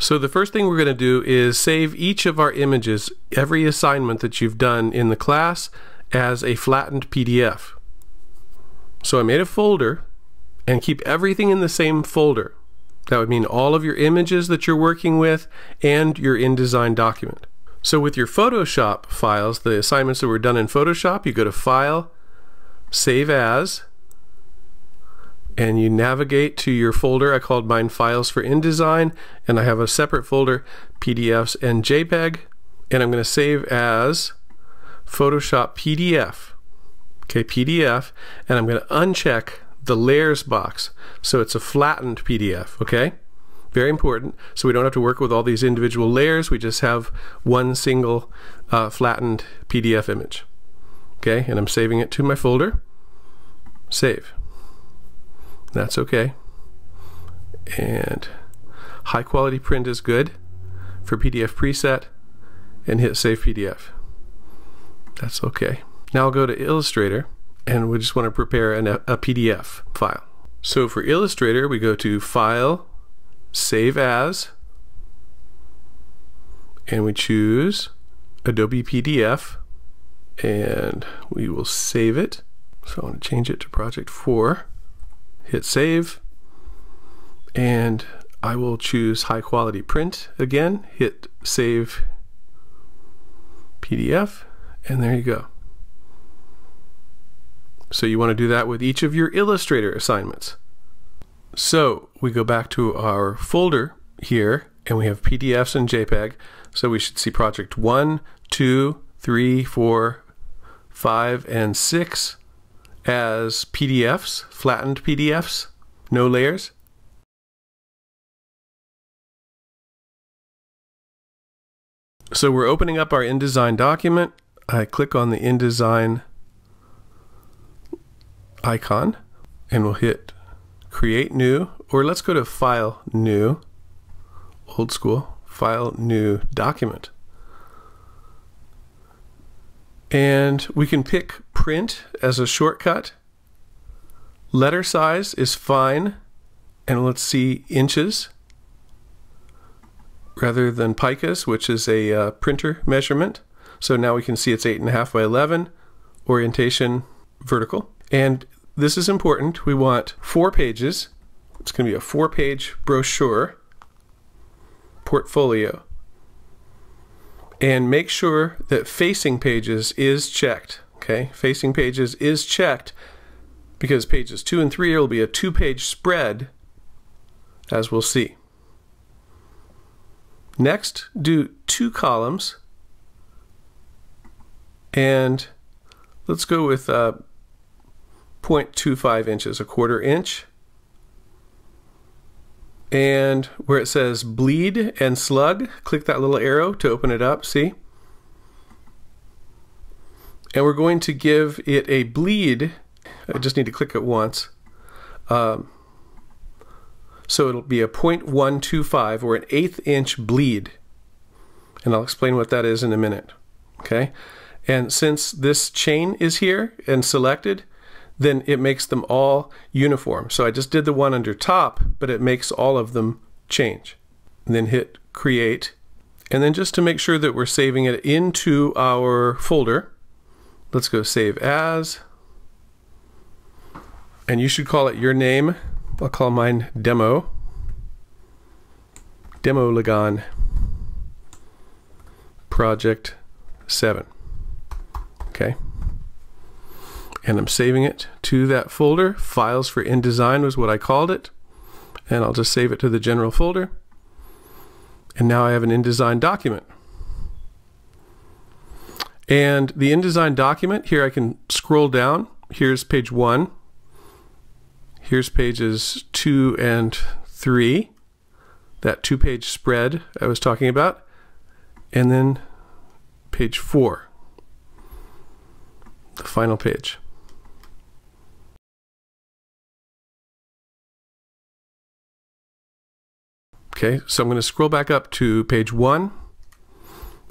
So the first thing we're going to do is save each of our images, every assignment that you've done in the class, as a flattened PDF. So I made a folder and keep everything in the same folder. That would mean all of your images that you're working with and your InDesign document. So with your Photoshop files, the assignments that were done in Photoshop, you go to File, Save As, and you navigate to your folder. I called mine Files for InDesign, and I have a separate folder, PDFs and JPEG, and I'm going to save as Photoshop PDF. Okay, PDF, and I'm going to uncheck the layers box so it's a flattened PDF. Okay, very important. So we don't have to work with all these individual layers. We just have one single uh, flattened PDF image. Okay, and I'm saving it to my folder. Save. That's okay. And high quality print is good for PDF preset and hit save PDF. That's okay. Now I'll go to Illustrator and we just want to prepare an, a PDF file. So for Illustrator, we go to File, Save As, and we choose Adobe PDF, and we will save it. So I want to change it to Project 4 hit save and I will choose high quality print again hit save PDF and there you go. So you want to do that with each of your Illustrator assignments. So we go back to our folder here and we have PDFs and JPEG. So we should see project 1 2 3 4 5 and 6 as PDFs, flattened PDFs, no layers. So we're opening up our InDesign document. I click on the InDesign icon and we'll hit create new or let's go to file new old school file new document and we can pick print as a shortcut. Letter size is fine. And let's see inches rather than picas, which is a uh, printer measurement. So now we can see it's 8.5 by 11, orientation vertical. And this is important. We want four pages. It's going to be a four page brochure portfolio and make sure that facing pages is checked. Okay, facing pages is checked because pages 2 and 3 will be a two page spread as we'll see. Next, do two columns and let's go with uh, 0.25 inches, a quarter inch and where it says bleed and slug, click that little arrow to open it up, see? And we're going to give it a bleed. I just need to click it once. Um, so it'll be a 0.125 or an eighth inch bleed. And I'll explain what that is in a minute. Okay? And since this chain is here and selected, then it makes them all uniform. So I just did the one under top, but it makes all of them change. And then hit create. And then just to make sure that we're saving it into our folder, let's go save as. And you should call it your name. I'll call mine demo. Demo Ligon project 7. Okay and I'm saving it to that folder. Files for InDesign was what I called it. And I'll just save it to the general folder. And now I have an InDesign document. And the InDesign document, here I can scroll down. Here's page one. Here's pages two and three. That two page spread I was talking about. And then page four, the final page. Okay, so I'm going to scroll back up to page one,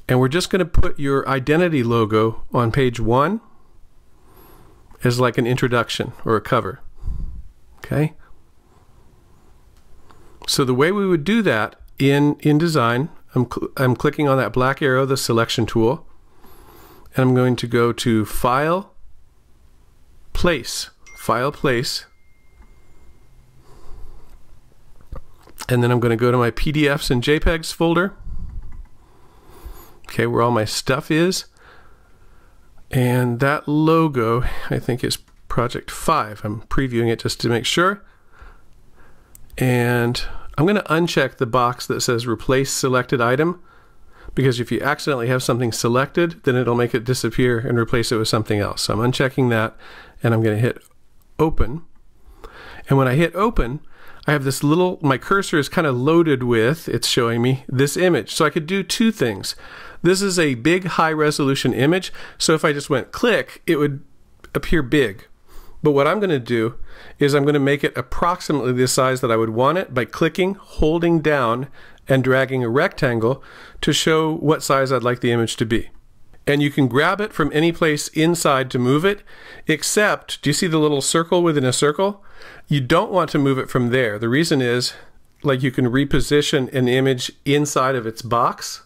and we're just going to put your identity logo on page one as like an introduction or a cover. Okay? So the way we would do that in InDesign. I'm, cl I'm clicking on that black arrow, the selection tool, and I'm going to go to File, Place, File, Place, and then I'm going to go to my PDFs and JPEGs folder, okay, where all my stuff is, and that logo, I think, is Project 5. I'm previewing it just to make sure. And I'm going to uncheck the box that says Replace Selected Item because if you accidentally have something selected, then it'll make it disappear and replace it with something else. So I'm unchecking that and I'm going to hit Open. And when I hit Open, I have this little, my cursor is kind of loaded with, it's showing me this image. So I could do two things. This is a big high resolution image. So if I just went click, it would appear big. But what I'm going to do is I'm going to make it approximately the size that I would want it by clicking, holding down, and dragging a rectangle to show what size I'd like the image to be. And you can grab it from any place inside to move it, except, do you see the little circle within a circle? You don't want to move it from there. The reason is, like you can reposition an image inside of its box,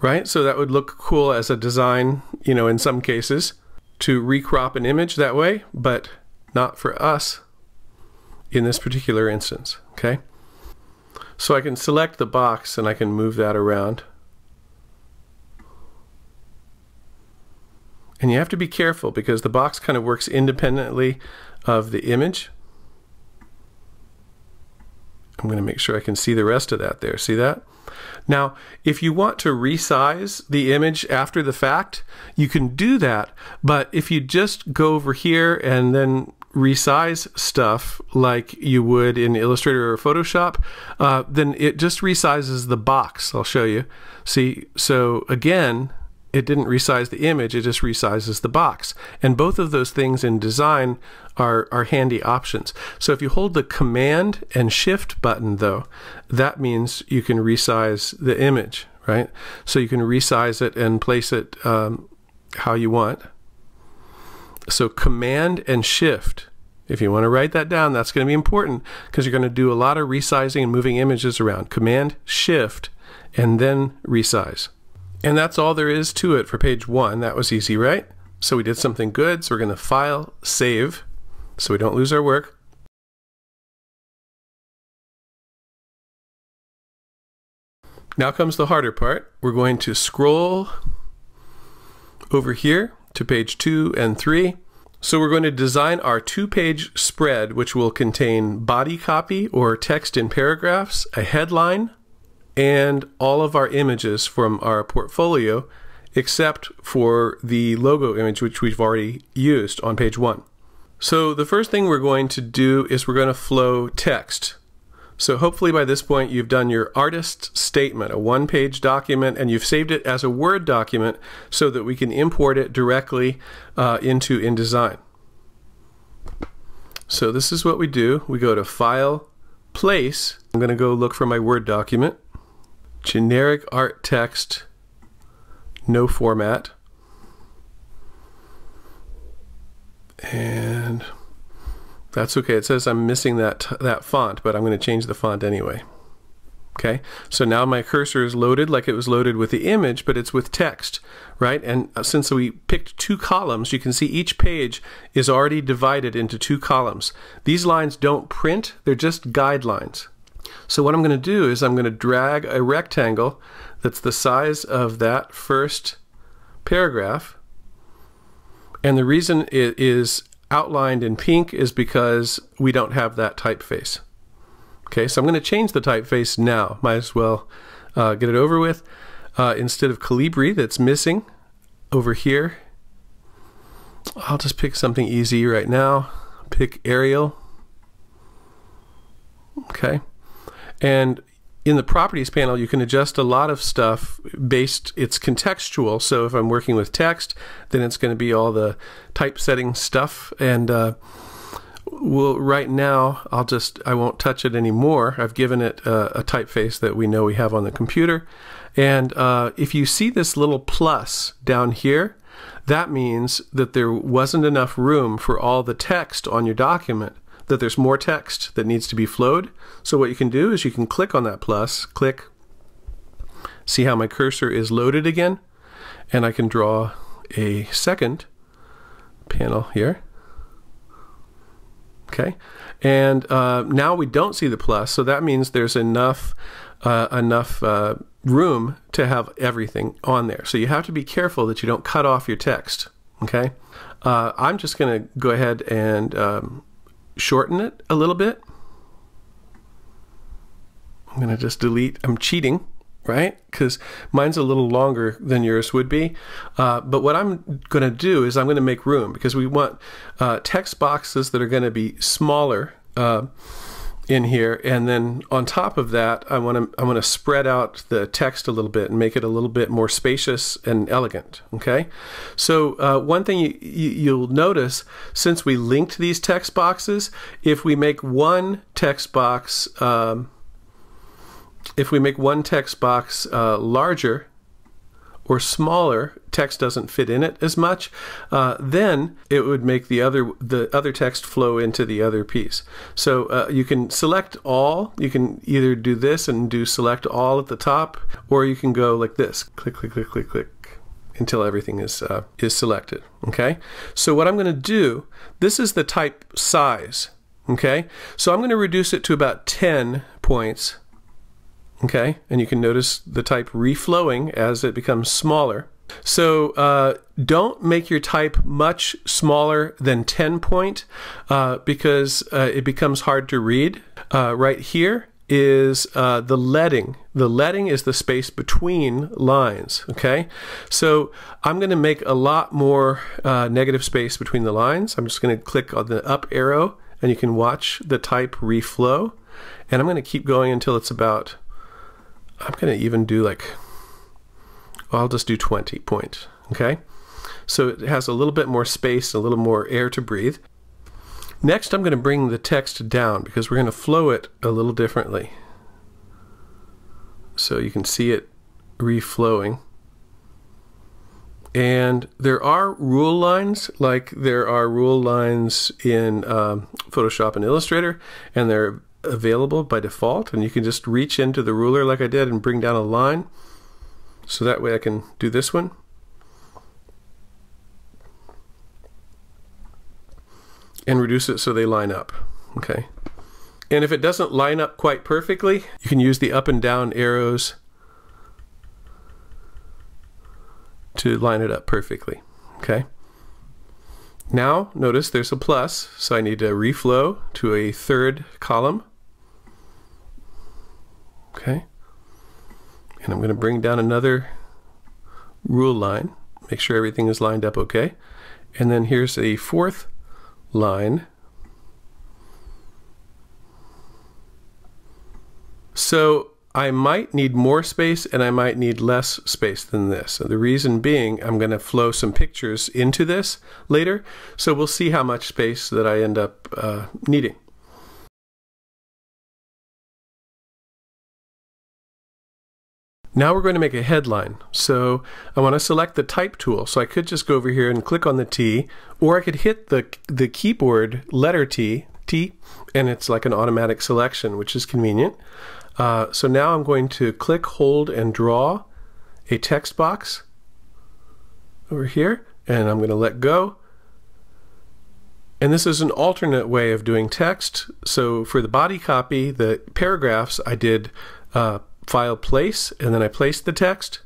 right? So that would look cool as a design, you know, in some cases to recrop an image that way, but not for us in this particular instance, okay? So I can select the box and I can move that around. And you have to be careful because the box kind of works independently of the image. I'm going to make sure I can see the rest of that there. See that? Now, if you want to resize the image after the fact, you can do that. But if you just go over here and then resize stuff like you would in Illustrator or Photoshop, uh, then it just resizes the box. I'll show you. See, so again, it didn't resize the image, it just resizes the box. And both of those things in design are, are handy options. So if you hold the Command and Shift button though, that means you can resize the image, right? So you can resize it and place it um, how you want. So Command and Shift, if you want to write that down, that's going to be important because you're going to do a lot of resizing and moving images around. Command, Shift, and then resize. And that's all there is to it for page one. That was easy, right? So we did something good. So we're going to file, save, so we don't lose our work. Now comes the harder part. We're going to scroll over here to page two and three. So we're going to design our two-page spread, which will contain body copy or text in paragraphs, a headline, and all of our images from our portfolio except for the logo image which we've already used on page one. So the first thing we're going to do is we're going to flow text. So hopefully by this point you've done your artist statement, a one-page document, and you've saved it as a Word document so that we can import it directly uh, into InDesign. So this is what we do. We go to File, Place. I'm going to go look for my Word document generic art text, no format. And that's okay. It says I'm missing that, that font, but I'm going to change the font anyway. Okay, so now my cursor is loaded like it was loaded with the image, but it's with text, right? And uh, since we picked two columns, you can see each page is already divided into two columns. These lines don't print, they're just guidelines. So what I'm going to do is I'm going to drag a rectangle that's the size of that first paragraph. And the reason it is outlined in pink is because we don't have that typeface. Okay, so I'm going to change the typeface now. Might as well uh, get it over with. Uh, instead of Calibri that's missing over here, I'll just pick something easy right now. Pick Arial. Okay. And in the properties panel, you can adjust a lot of stuff based, it's contextual. So if I'm working with text, then it's going to be all the typesetting stuff. And uh, well, right now, I'll just, I won't touch it anymore. I've given it a, a typeface that we know we have on the computer. And uh, if you see this little plus down here, that means that there wasn't enough room for all the text on your document that there's more text that needs to be flowed. So what you can do is you can click on that plus, click, see how my cursor is loaded again, and I can draw a second panel here. Okay, and uh, now we don't see the plus, so that means there's enough uh, enough uh, room to have everything on there. So you have to be careful that you don't cut off your text. Okay, uh, I'm just going to go ahead and um, shorten it a little bit. I'm going to just delete. I'm cheating right? Because mine's a little longer than yours would be. Uh, but what I'm going to do is I'm going to make room because we want uh, text boxes that are going to be smaller uh, in here, and then on top of that, I want to I want to spread out the text a little bit and make it a little bit more spacious and elegant. Okay, so uh, one thing you, you, will notice since we linked these text boxes, if we make one text box um, if we make one text box uh, larger or smaller, text doesn't fit in it as much, uh, then it would make the other the other text flow into the other piece. So uh, you can select all. You can either do this and do select all at the top, or you can go like this: click, click, click, click, click, until everything is uh, is selected. Okay. So what I'm going to do, this is the type size. Okay. So I'm going to reduce it to about 10 points Okay, and you can notice the type reflowing as it becomes smaller. So uh, don't make your type much smaller than 10 point uh, because uh, it becomes hard to read. Uh, right here is uh, the leading. The leading is the space between lines. Okay, so I'm going to make a lot more uh, negative space between the lines. I'm just going to click on the up arrow and you can watch the type reflow. And I'm going to keep going until it's about I'm going to even do like, I'll just do 20 point, okay? So it has a little bit more space, a little more air to breathe. Next, I'm going to bring the text down because we're going to flow it a little differently. So you can see it reflowing. And there are rule lines, like there are rule lines in um, Photoshop and Illustrator, and they're available by default and you can just reach into the ruler like I did and bring down a line. So that way I can do this one. And reduce it so they line up okay? And if it doesn't line up quite perfectly you can use the up and down arrows to line it up perfectly okay? Now notice there's a plus so I need to reflow to a third column Okay. And I'm going to bring down another rule line, make sure everything is lined up okay. And then here's a fourth line. So I might need more space and I might need less space than this. The reason being, I'm going to flow some pictures into this later, so we'll see how much space that I end up uh, needing. Now we're going to make a headline. So I want to select the type tool. So I could just go over here and click on the T, or I could hit the, the keyboard letter T, T, and it's like an automatic selection, which is convenient. Uh, so now I'm going to click, hold, and draw a text box over here, and I'm going to let go. And this is an alternate way of doing text. So for the body copy, the paragraphs, I did uh, file place, and then I place the text.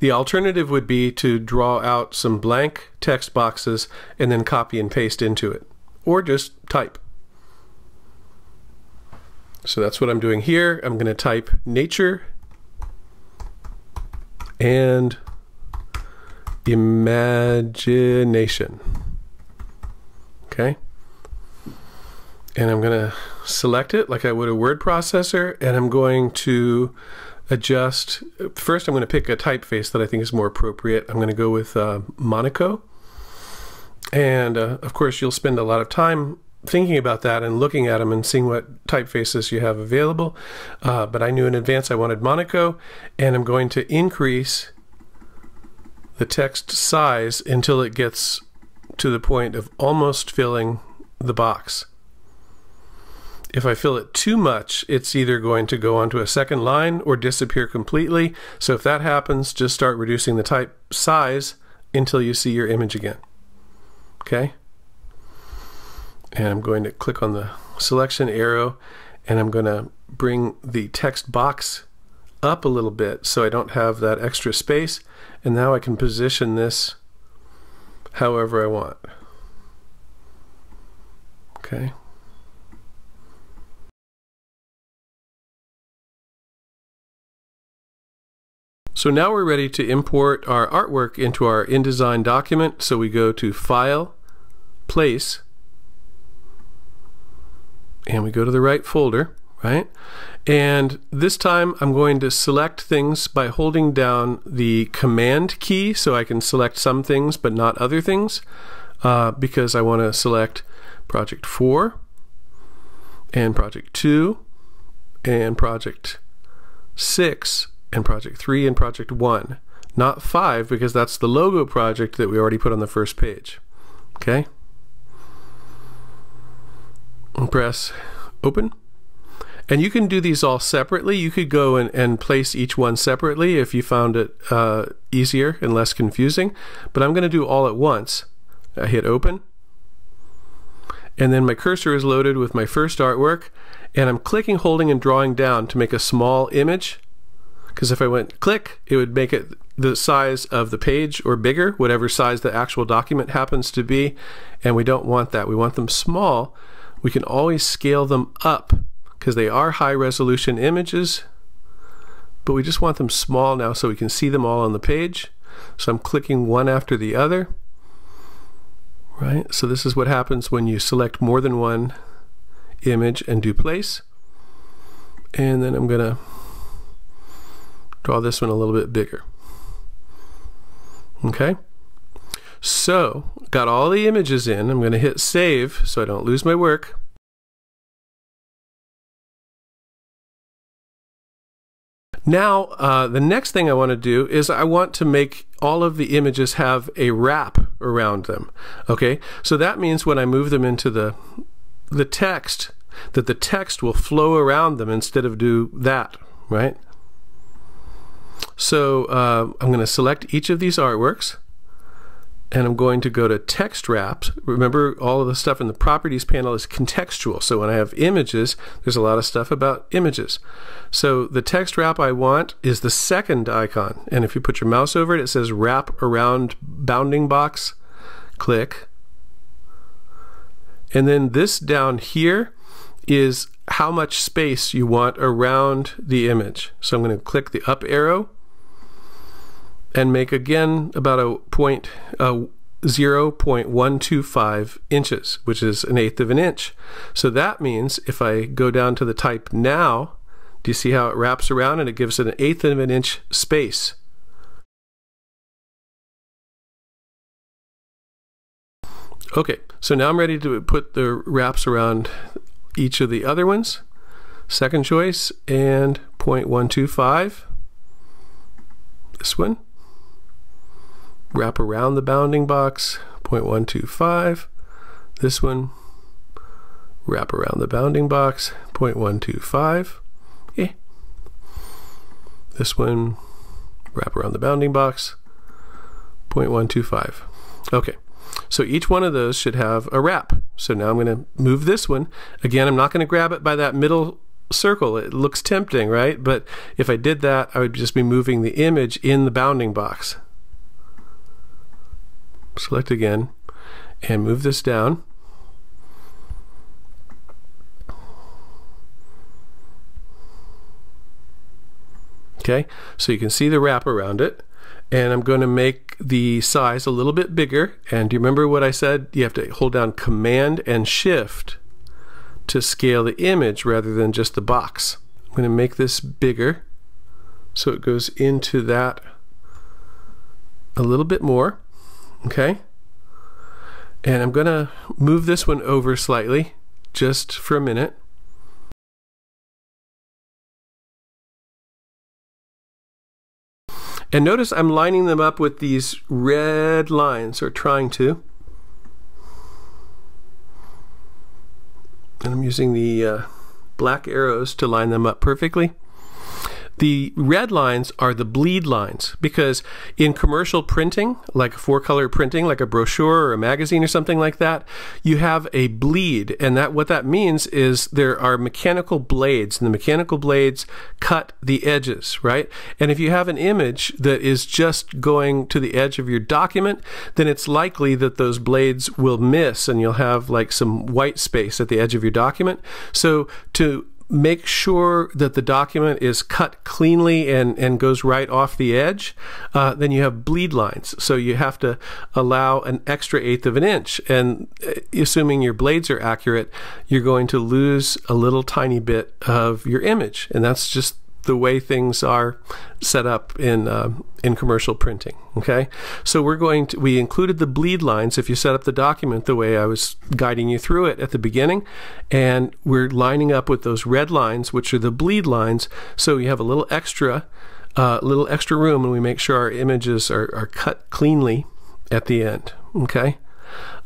The alternative would be to draw out some blank text boxes and then copy and paste into it, or just type. So that's what I'm doing here. I'm going to type nature and imagination. Okay. And I'm going to select it like I would a word processor, and I'm going to adjust. First, I'm going to pick a typeface that I think is more appropriate. I'm going to go with uh, Monaco. And uh, of course, you'll spend a lot of time thinking about that and looking at them and seeing what typefaces you have available. Uh, but I knew in advance I wanted Monaco, and I'm going to increase the text size until it gets to the point of almost filling the box. If I fill it too much, it's either going to go onto a second line or disappear completely. So if that happens, just start reducing the type size until you see your image again. Okay? And I'm going to click on the selection arrow and I'm going to bring the text box up a little bit so I don't have that extra space and now I can position this however I want. Okay. So now we're ready to import our artwork into our InDesign document. So we go to File, Place, and we go to the right folder, right? And this time I'm going to select things by holding down the Command key so I can select some things but not other things uh, because I want to select Project 4 and Project 2 and Project 6 and Project 3 and Project 1. Not 5 because that's the logo project that we already put on the first page. Okay? And press open. And you can do these all separately. You could go and, and place each one separately if you found it uh, easier and less confusing. But I'm going to do all at once. I hit open. And then my cursor is loaded with my first artwork. And I'm clicking, holding, and drawing down to make a small image because if I went click, it would make it the size of the page or bigger, whatever size the actual document happens to be. And we don't want that. We want them small. We can always scale them up because they are high resolution images, but we just want them small now so we can see them all on the page. So I'm clicking one after the other. Right, so this is what happens when you select more than one image and do place. And then I'm going to draw this one a little bit bigger. Okay, so got all the images in. I'm going to hit save so I don't lose my work. Now, uh, the next thing I want to do is I want to make all of the images have a wrap around them. Okay, so that means when I move them into the the text, that the text will flow around them instead of do that, right? So uh, I'm going to select each of these artworks and I'm going to go to text wraps. Remember all of the stuff in the properties panel is contextual. So when I have images, there's a lot of stuff about images. So the text wrap I want is the second icon. And if you put your mouse over it, it says wrap around bounding box. Click. And then this down here is how much space you want around the image. So I'm going to click the up arrow and make again about a point uh, 0.125 inches, which is an eighth of an inch. So that means if I go down to the type now, do you see how it wraps around and it gives it an eighth of an inch space? Okay, so now I'm ready to put the wraps around each of the other ones. Second choice and 0.125. This one. Wrap around the bounding box 0.125 this one. Wrap around the bounding box 0.125 yeah. this one. Wrap around the bounding box 0.125 okay so each one of those should have a wrap. So now I'm going to move this one. Again I'm not going to grab it by that middle circle. It looks tempting right? But if I did that I would just be moving the image in the bounding box. Select again, and move this down. Okay, so you can see the wrap around it. And I'm going to make the size a little bit bigger. And do you remember what I said? You have to hold down Command and Shift to scale the image rather than just the box. I'm going to make this bigger so it goes into that a little bit more okay? And I'm going to move this one over slightly just for a minute. And notice I'm lining them up with these red lines, or trying to. And I'm using the uh, black arrows to line them up perfectly. The red lines are the bleed lines because in commercial printing, like four color printing, like a brochure or a magazine or something like that, you have a bleed. And that what that means is there are mechanical blades, and the mechanical blades cut the edges, right? And if you have an image that is just going to the edge of your document, then it's likely that those blades will miss and you'll have like some white space at the edge of your document. So to make sure that the document is cut cleanly and, and goes right off the edge, uh, then you have bleed lines. So you have to allow an extra eighth of an inch. And uh, assuming your blades are accurate, you're going to lose a little tiny bit of your image. And that's just the way things are set up in uh, in commercial printing. Okay, so we're going to we included the bleed lines if you set up the document the way I was guiding you through it at the beginning, and we're lining up with those red lines, which are the bleed lines. So you have a little extra, uh, little extra room, and we make sure our images are, are cut cleanly at the end. Okay.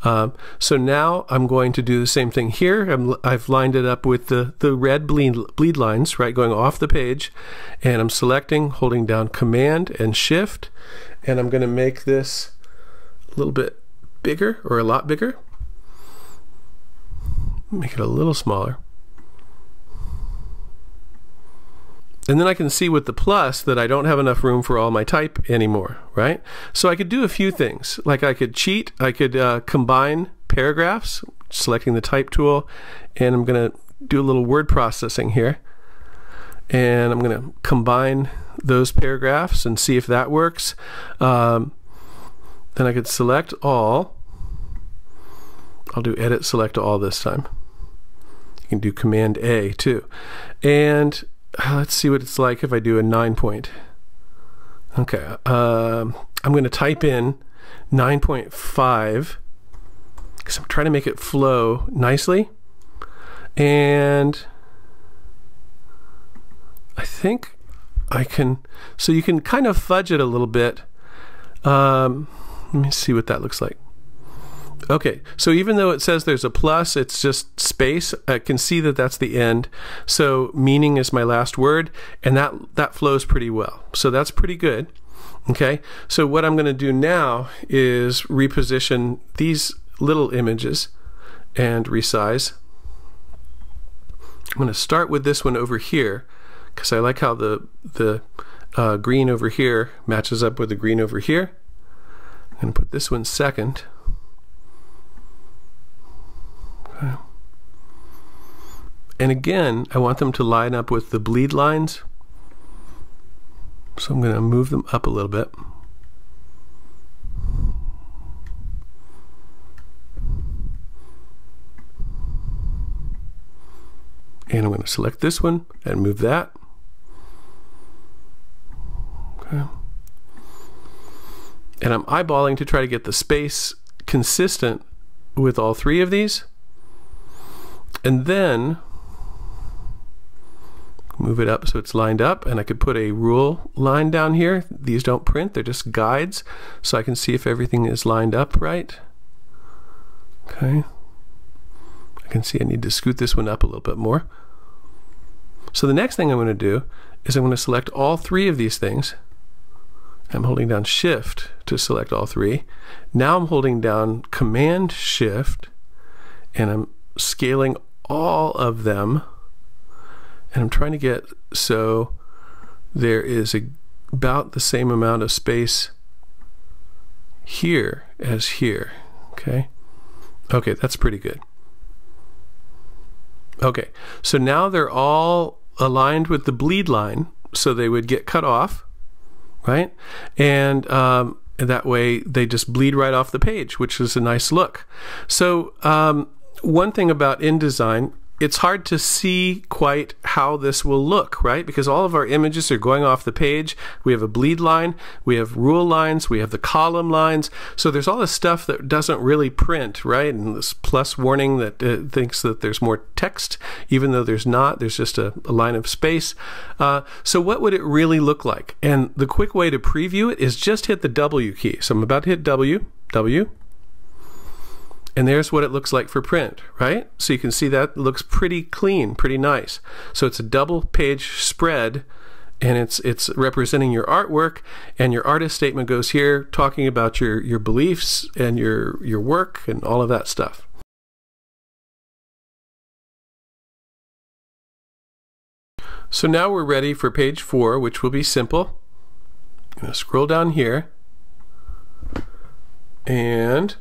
Um, so now I'm going to do the same thing here. i have lined it up with the, the red bleed, bleed lines, right, going off the page. And I'm selecting, holding down Command and Shift. And I'm going to make this a little bit bigger or a lot bigger. Make it a little smaller. And then I can see with the plus that I don't have enough room for all my type anymore, right? So I could do a few things. Like I could cheat, I could uh, combine paragraphs, selecting the type tool, and I'm going to do a little word processing here. And I'm going to combine those paragraphs and see if that works. Um, then I could select all. I'll do edit select all this time. You can do command A too. And let's see what it's like if I do a nine point. Okay, uh, I'm going to type in 9.5 because I'm trying to make it flow nicely. And I think I can, so you can kind of fudge it a little bit. Um, let me see what that looks like. Okay, so even though it says there's a plus, it's just space. I can see that that's the end. So meaning is my last word, and that, that flows pretty well. So that's pretty good. Okay, so what I'm going to do now is reposition these little images and resize. I'm going to start with this one over here because I like how the, the uh, green over here matches up with the green over here. I'm going to put this one second. And again, I want them to line up with the bleed lines. So I'm going to move them up a little bit. And I'm going to select this one and move that. Okay. And I'm eyeballing to try to get the space consistent with all three of these. And then move it up so it's lined up and I could put a rule line down here. These don't print, they're just guides so I can see if everything is lined up right. Okay. I can see I need to scoot this one up a little bit more. So the next thing I'm going to do is I'm going to select all three of these things. I'm holding down shift to select all three. Now I'm holding down command shift and I'm scaling all of them. And I'm trying to get so there is a, about the same amount of space here as here okay? Okay that's pretty good. Okay so now they're all aligned with the bleed line so they would get cut off right? And um, that way they just bleed right off the page which is a nice look. So um, one thing about InDesign, it's hard to see quite how this will look, right? Because all of our images are going off the page. We have a bleed line, we have rule lines, we have the column lines. So there's all this stuff that doesn't really print, right? And this plus warning that uh, thinks that there's more text, even though there's not. There's just a, a line of space. Uh, so what would it really look like? And the quick way to preview it is just hit the W key. So I'm about to hit W, W, And there's what it looks like for print, right? So you can see that looks pretty clean, pretty nice. So it's a double page spread and it's it's representing your artwork and your artist statement goes here talking about your your beliefs and your your work and all of that stuff. So now we're ready for page four, which will be simple. I'm going to scroll down here. And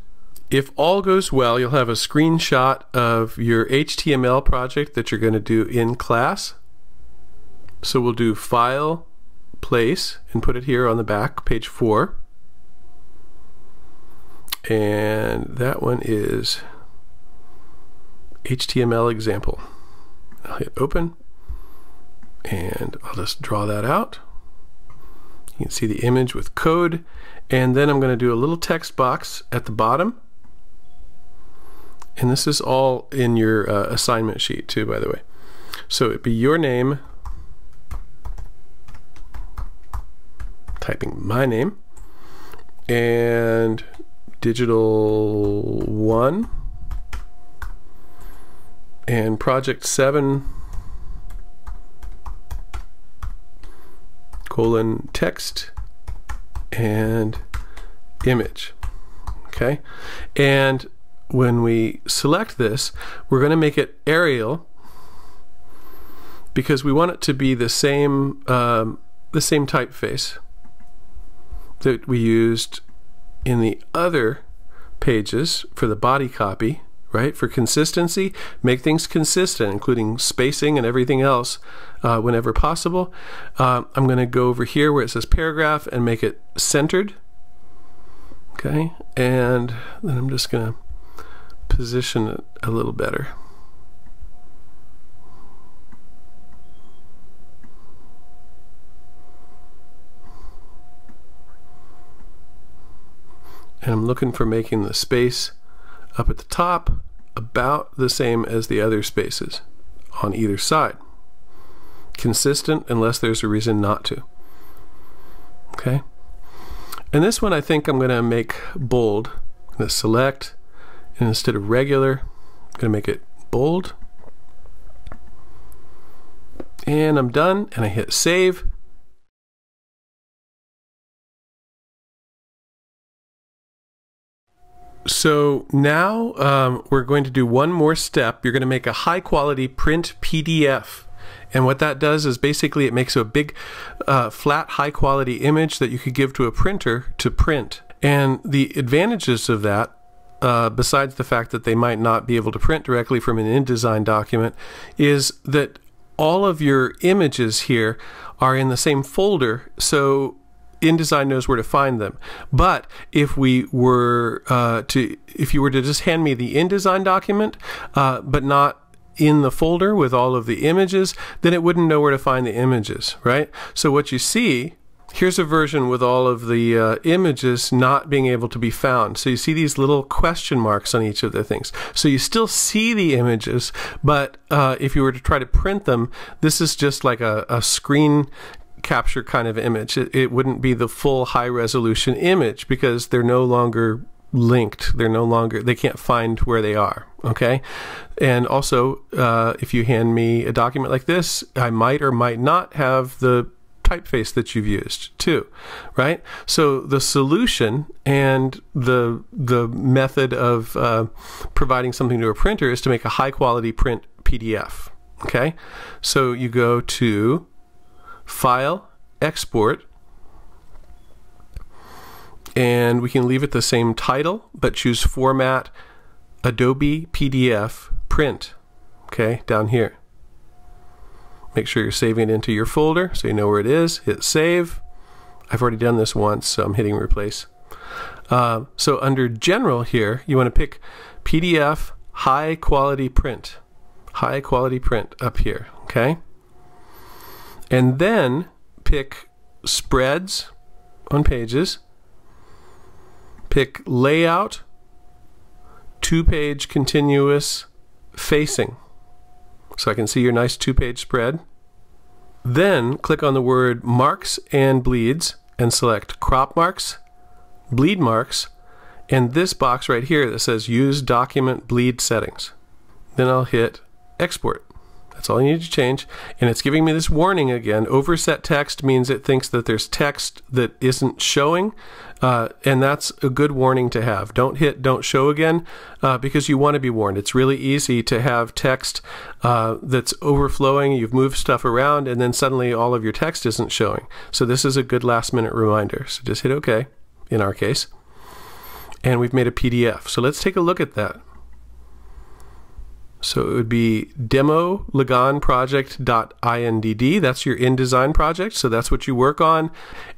if all goes well, you'll have a screenshot of your HTML project that you're going to do in class. So we'll do File, Place, and put it here on the back, page 4. And that one is HTML example. I'll hit Open and I'll just draw that out. You can see the image with code and then I'm going to do a little text box at the bottom and this is all in your uh, assignment sheet too by the way. So it'd be your name. Typing my name. And digital 1 and project 7 colon text. And image. Okay? And when we select this we're going to make it Arial because we want it to be the same um, the same typeface that we used in the other pages for the body copy right? For consistency, make things consistent, including spacing and everything else uh, whenever possible. Uh, I'm going to go over here where it says paragraph and make it centered. Okay, and then I'm just going to position it a little better. And I'm looking for making the space up at the top about the same as the other spaces on either side. Consistent unless there's a reason not to. Okay? And this one I think I'm going to make bold. I'm going to select, and instead of regular, I'm going to make it bold. And I'm done, and I hit save. So now um, we're going to do one more step. You're going to make a high quality print PDF. And what that does is basically it makes a big, uh, flat, high quality image that you could give to a printer to print. And the advantages of that, uh, besides the fact that they might not be able to print directly from an InDesign document, is that all of your images here are in the same folder. So InDesign knows where to find them. But if we were uh, to, if you were to just hand me the InDesign document, uh, but not in the folder with all of the images, then it wouldn't know where to find the images, right? So what you see, here's a version with all of the uh, images not being able to be found. So you see these little question marks on each of the things. So you still see the images, but uh, if you were to try to print them, this is just like a, a screen capture kind of image. It, it wouldn't be the full high resolution image because they're no longer linked. They're no longer, they can't find where they are. Okay. And also, uh, if you hand me a document like this, I might or might not have the typeface that you've used too, right? So the solution and the the method of uh, providing something to a printer is to make a high quality print PDF. Okay, so you go to File, Export, and we can leave it the same title, but choose Format, Adobe PDF, Print, okay, down here. Make sure you're saving it into your folder so you know where it is. Hit Save. I've already done this once, so I'm hitting Replace. Uh, so under General here, you want to pick PDF High Quality Print. High Quality Print up here, okay? and then pick spreads on pages, pick layout, two page continuous facing. So I can see your nice two page spread. Then click on the word marks and bleeds and select crop marks, bleed marks, and this box right here that says use document bleed settings. Then I'll hit export. That's all I need to change. And it's giving me this warning again. Overset text means it thinks that there's text that isn't showing. Uh, and that's a good warning to have. Don't hit don't show again uh, because you want to be warned. It's really easy to have text uh, that's overflowing. You've moved stuff around and then suddenly all of your text isn't showing. So this is a good last minute reminder. So just hit OK in our case. And we've made a PDF. So let's take a look at that. So it would be demo project.indd. That's your InDesign project. So that's what you work on.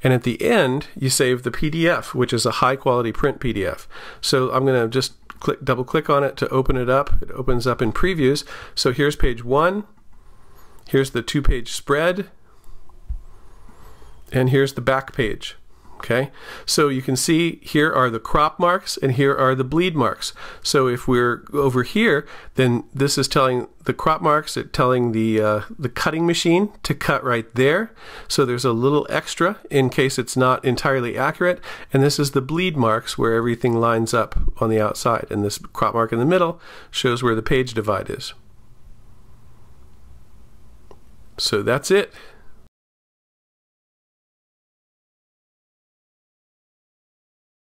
And at the end, you save the PDF, which is a high quality print PDF. So I'm going to just click, double click on it to open it up. It opens up in previews. So here's page one. Here's the two page spread. And here's the back page. Okay, so you can see here are the crop marks and here are the bleed marks. So if we're over here, then this is telling the crop marks, it telling the uh, the cutting machine to cut right there. So there's a little extra in case it's not entirely accurate. And this is the bleed marks where everything lines up on the outside. And this crop mark in the middle shows where the page divide is. So that's it.